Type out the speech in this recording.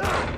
Ugh!